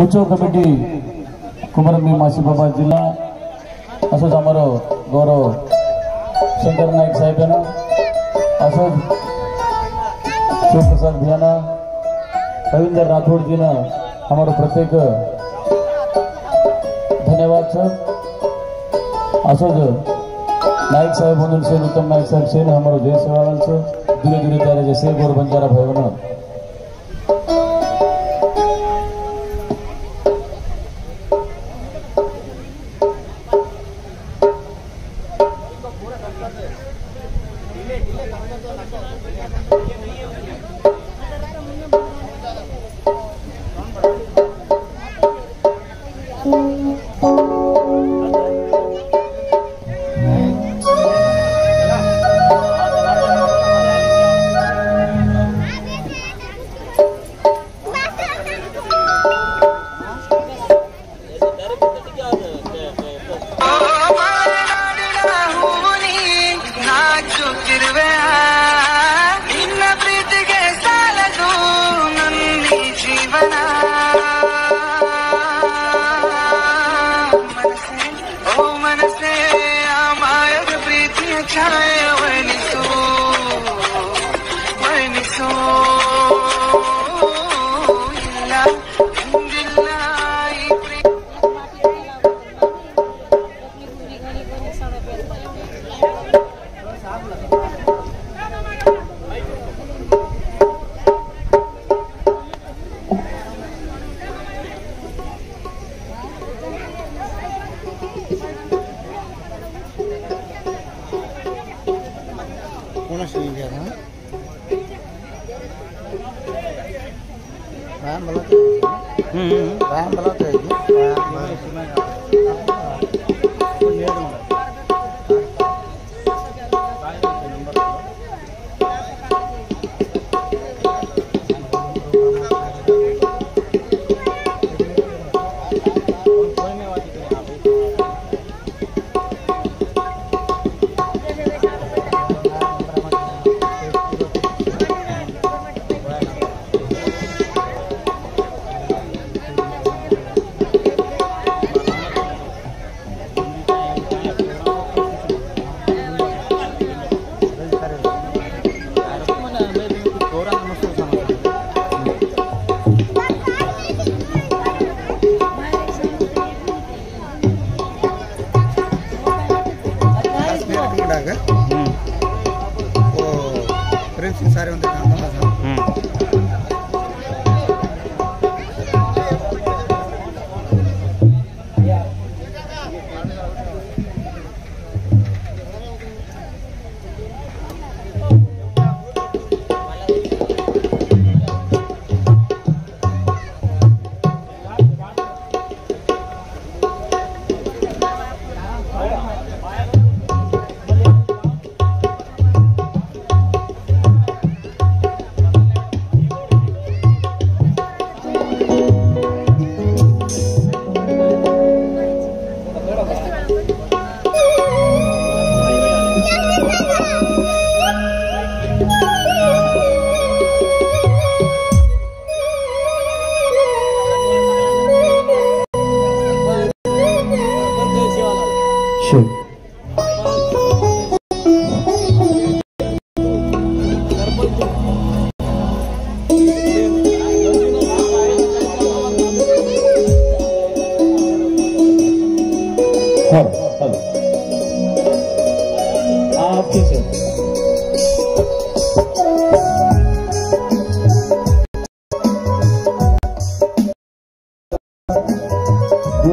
ଉତ୍ସବ କମିଟି जिला ମାସିବାବା ଜିଲ୍ଲା ଆସୋଜ ଆମର ଗୌରବ ଶଙ୍କର ନାୟକ ସାହେବନ ଆସୋଜ शिवप्रसाद भियाना रविंदर राठौड़ जी ना हमारा प्रत्येक धन्यवाद असोज नायक साहेब से उत्तम नायक साहेब से हमारे जय सेवा धीरे धीरे तेरे जैसे गौर बंजारा भाई बना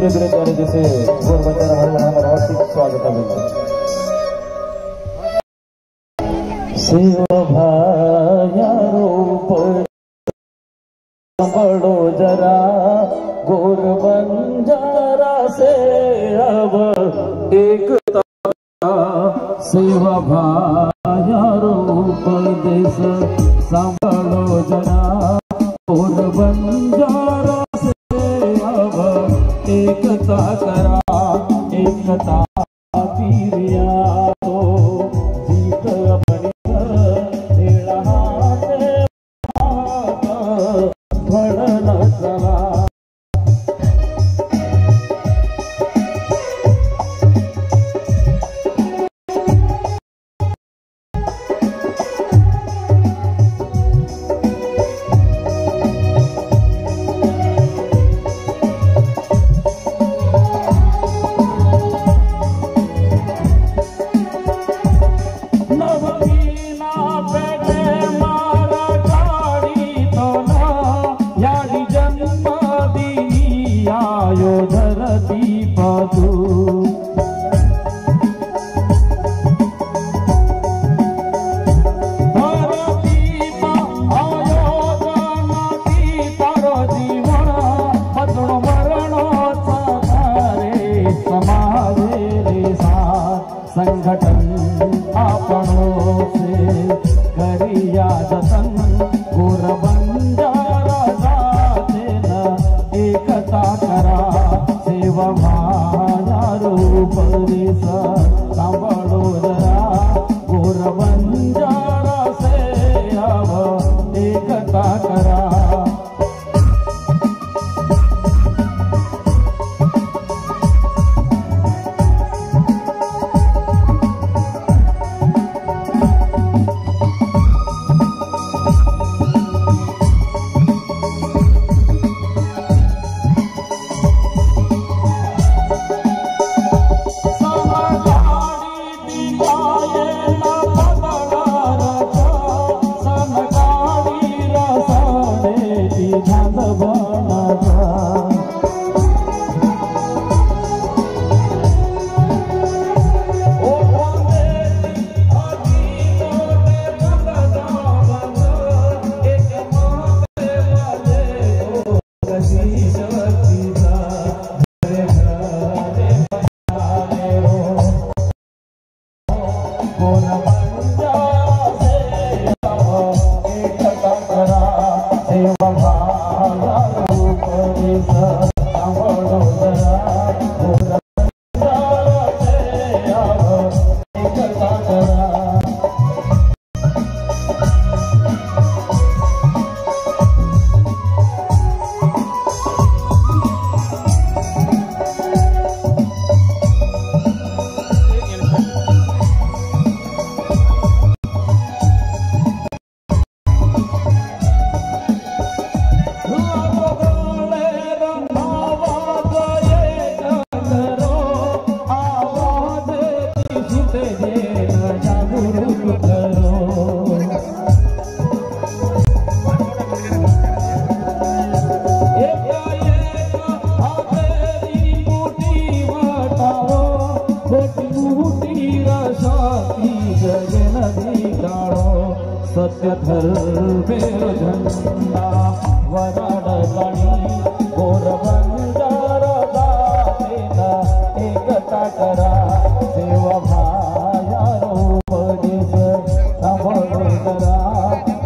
जैसे भाई स्वागत है। शिव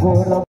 गोर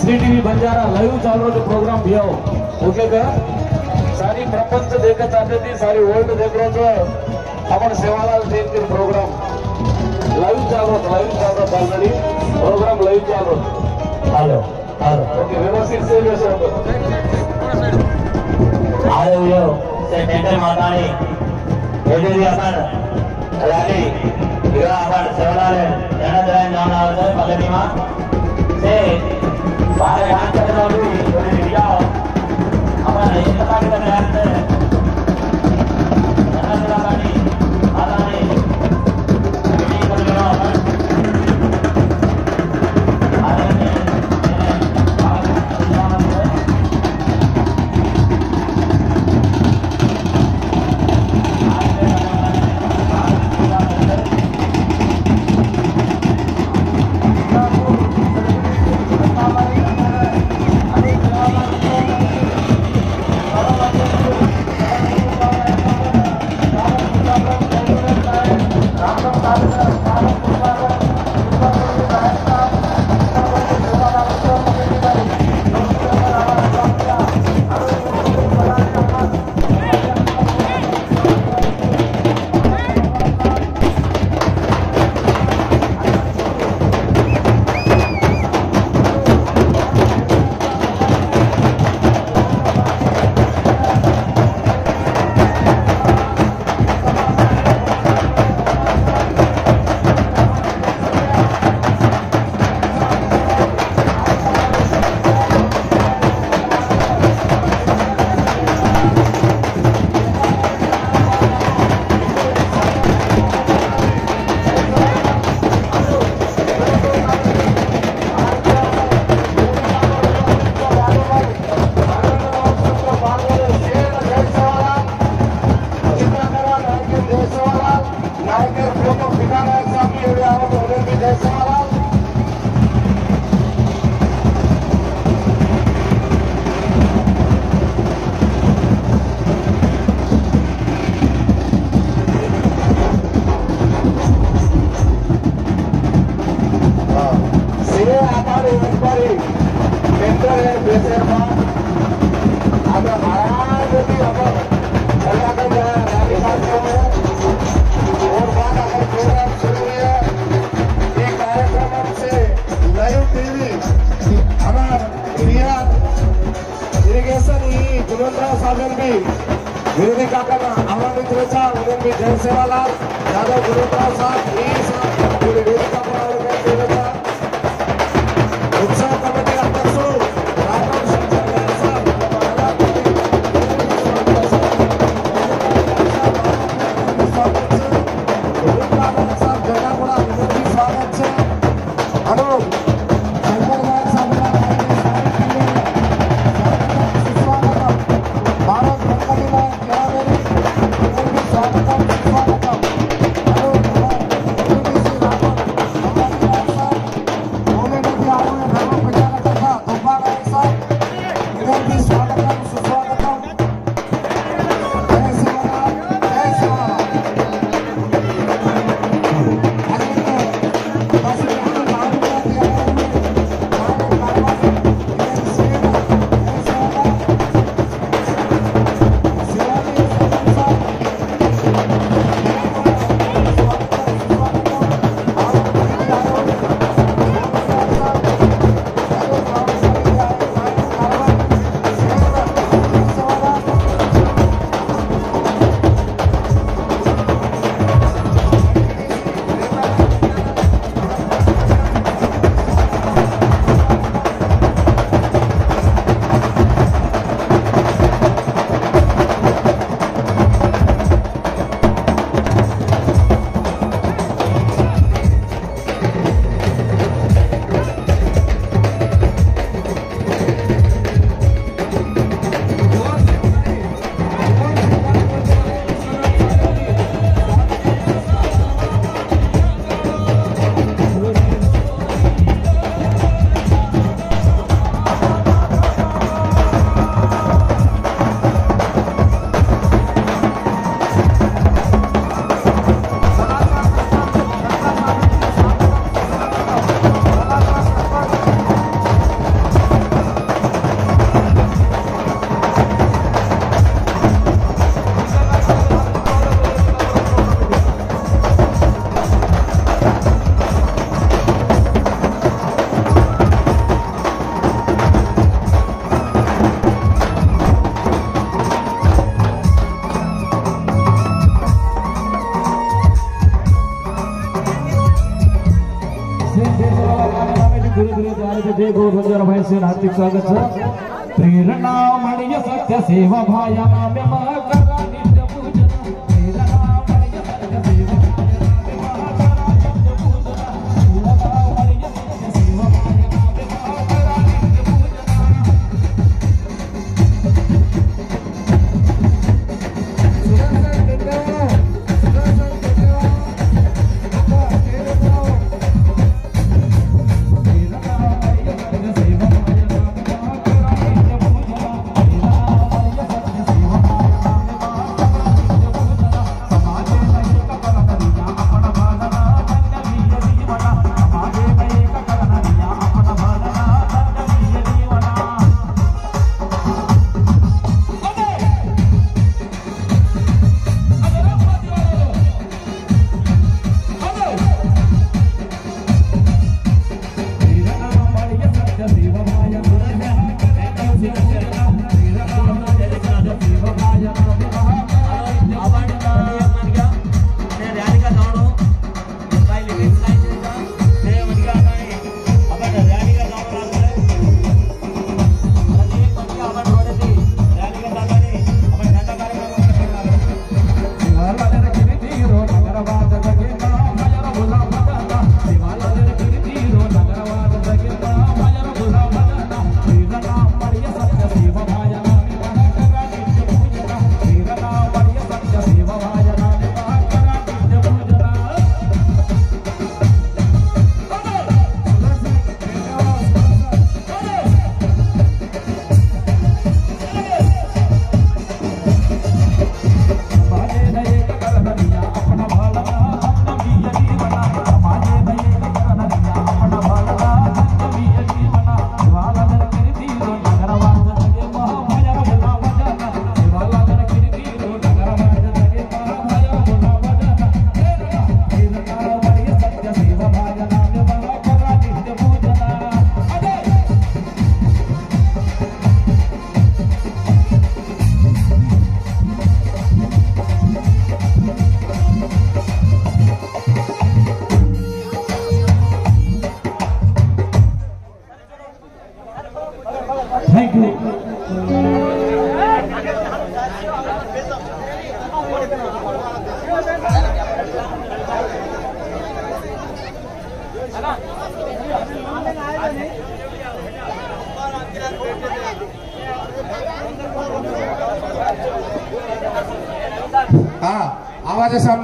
श्री ಶ್ರೀಟಿವಿ ಬಂಜಾರ ಲೈವ್ ಚಾಲೋ जो प्रोग्राम भी आओ ओके का? सारी प्रपंच देखा चाहते थे सारी वर्ल्ड देख रहे जो अपन सेवालाल देव के प्रोग्राम लाइव चल रहा लाइव चल रहा ऑलरेडी प्रोग्राम लाइव चल रहा हेलो हेलो. ओके व्यवस्थित से जो सर आयो यो से टेंडर माता ने भेजे दिया सर रैली ये अपन सेवालाल जनदय नाम आवे पलटी माँ से હાથ जयसेवालाल यादव गुरुराव साहेब ત્યારે છે જય ગૌ ભાઈ છે હાર્દિક સ્વાગત છે પ્રેરણા મળીએ સત્ય સેવા ભાયા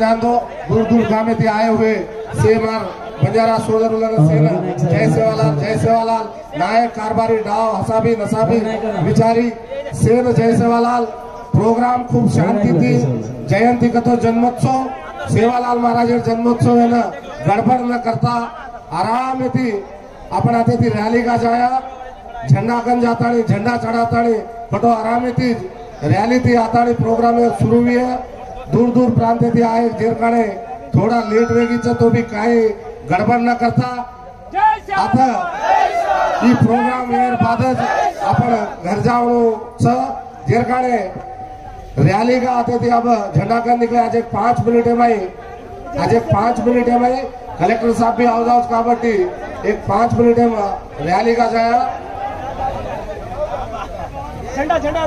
सामने दो दूर दूर गामे थी आए हुए सेमार बंजारा सोदर उल्लंघन सेना, जय सेवालाल जय सेवालाल, नायक कारभारी डाव, हसाबी, नसाबी विचारी सेन, जय सेवालाल, प्रोग्राम खूप शांती थी, जयंती कथो जन्मोत्सव, सेवालाल महाराज जन्मोत्सव है ना, गड़बड़ न करता, आराम थी आपण आता ती रॅली का जाया, झंडा कन जातानी झंडा चढ़ातानी फटो आराम थी, रॅली थी आतानी प्रोग्राम शुरू भी है। दूर दूर प्रांत थी आए जेरकाणे थोडा लेट वेगीचं तो भी काही गडबड न करता आता ही प्रोग्राम येर बादच आपण घर जावणं जेरकाणे रैली का आते थे अब झंडा कर निकले आज एक पांच मिनट है भाई आज एक पांच मिनट है भाई कलेक्टर साहब भी आओ जाओ काबट्टी. एक पांच मिनट है रैली का जाया. झंडा झंडा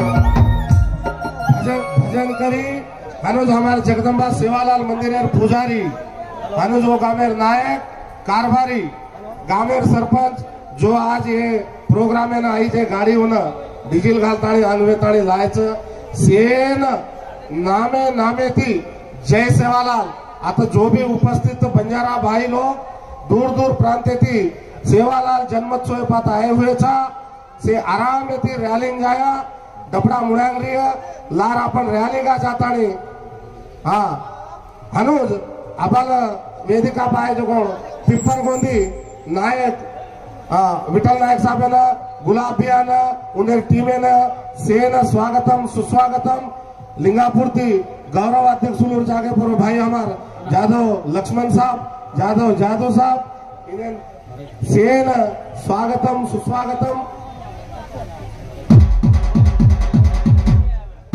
भजन करी। अनुज हमारे जगदम्बा सेवालाल मंदिर पुजारी। अनुज वो गामेर नायक, कारभारी, गामेर सरपंच, जो आज हे प्रोग्राम आहे ना आई जे गाडी होणं डिझेल घालताणी आणवेताणी जायचं, सेन नामे नामे थी जय सेवालाल। आता जो भी उपस्थित बंजारा भाई लोग दूर दूर प्रांत थी सेवालाल जन्मोत्सव पात आए हुए था से आराम थी रैलिंग जाया कपडा मुळांग लार आपण रेहाले गा जाताने हाँ हनुज आबाल वेदिका पाए जो कौन पिप्पन गोंदी, नायक हाँ, विठल नायक साहब है ना, गुलाब टीम है ना, सेन, स्वागतम, सुस्वागतम, लिंगापुर थी गौरव अध्यक्ष जागे पूर्व भाई हमारे, जाधव, लक्ष्मण साहब, जाधव जाधव साहब, इन्हें सेन, स्वागतम, सुस्वागतम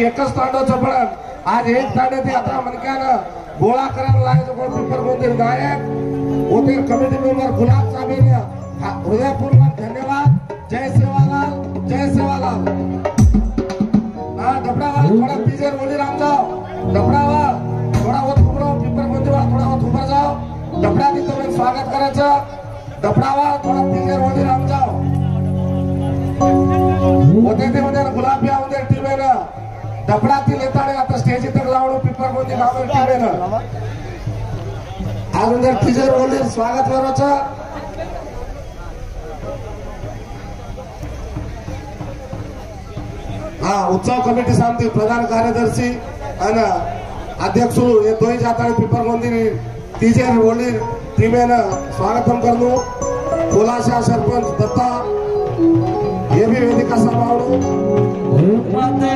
एकच तांडवचं पडत आज एक तांडव ते आता मनक्यानं गोळा करायला लागायचं गोलकीपर कोणते गायक होते कमिटी मेंबर गुलाब चाबेने हृदयपूर अजून जर तिजर बोलले स्वागत करायचं हा उत्सव कमिटी समिती प्रधान कार्यदर्शी आणि अध्यक्ष हे दोन्ही जाताना पिपर मंदिर तिचे बोलली टीमेनं स्वागतम करलो कोलाशा सरपंच दत्ता हे बी वेदिका सांभाळू माते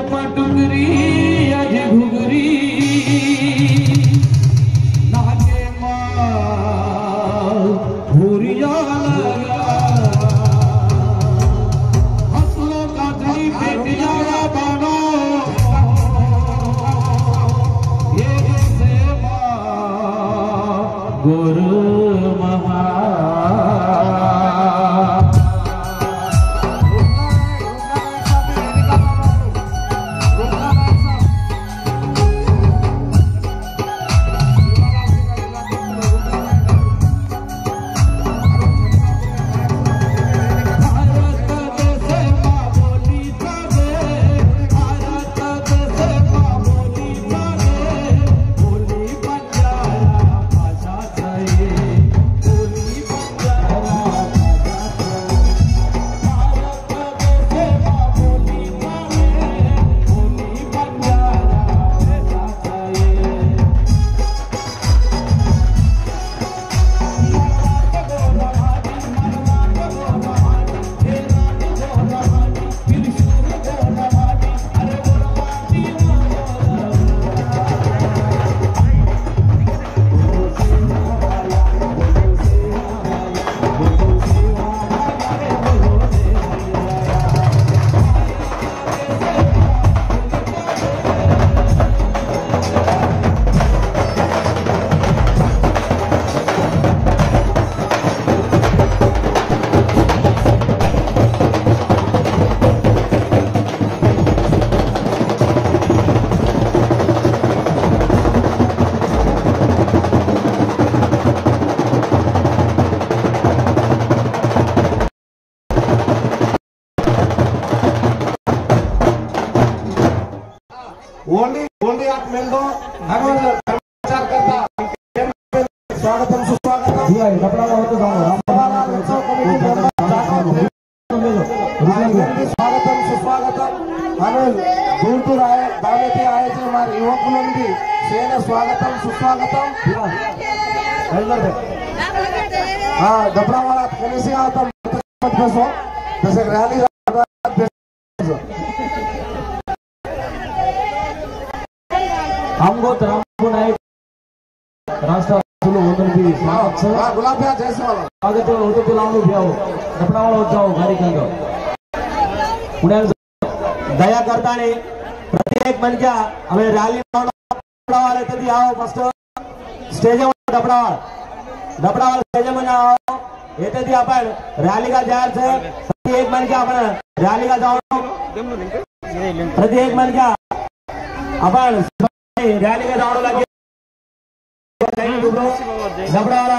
आगे तो उधर तो भी आओ। अपना वाला जाओ घरी कर उन्हें दया करता नहीं। प्रत्येक मन क्या हमें रैली दबड़ा वाले तो भी आओ फ़र्स्ट स्टेज में दबड़ा वाला दबड़ा वाला स्टेज में ना आओ। ये तो भी अपन रैली का ज़ाहिर से प्रत्येक मन क्या अपन रैली का जाओ। प्रत्येक मन क्या अपन रैली का दौड़ लगे। दबड़ा वाला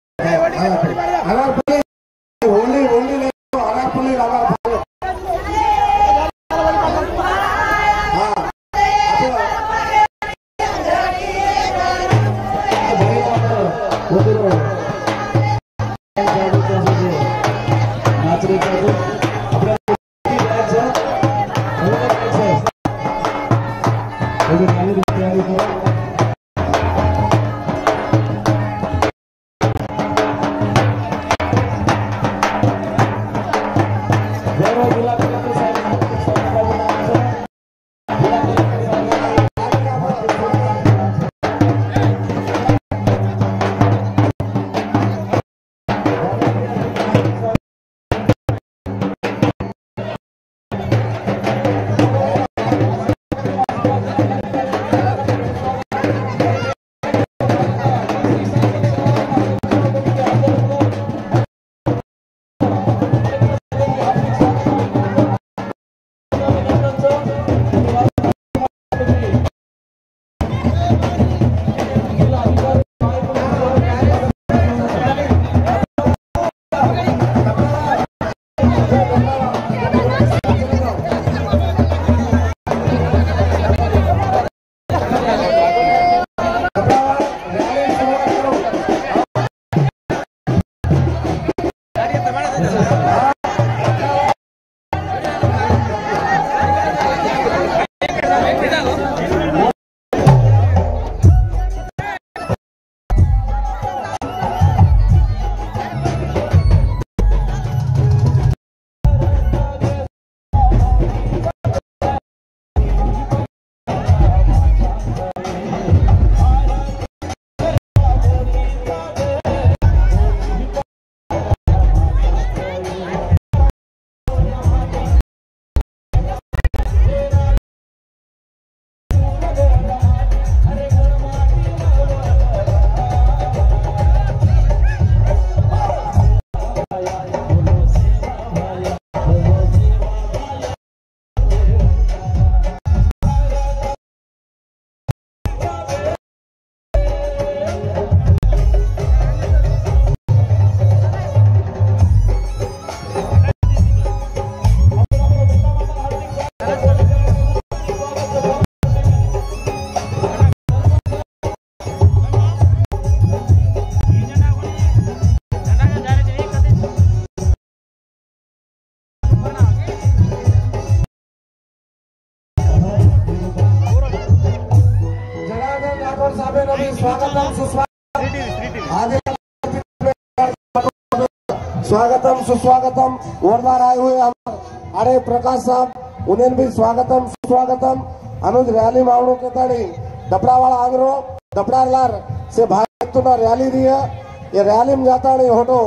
Gracias. स्वागतम, सुस्वागतम। वरदार आए हुए अरे प्रकाश साहब, उन्हें भी स्वागतम, सुस्वागतम। अनुज रैली मावड़ो के तड़ी। डबड़ा वाला आगरो डबड़ा लार से भाई रैली दी है ये रैली में जाता नहीं होटो।